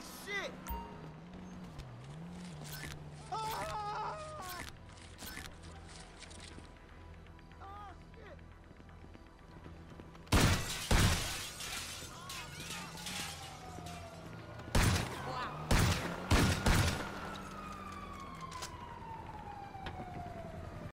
shit!